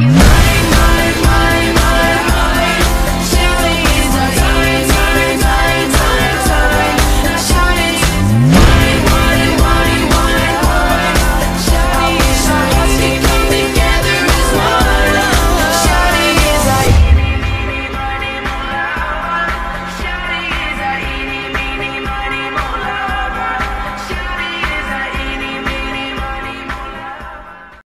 you.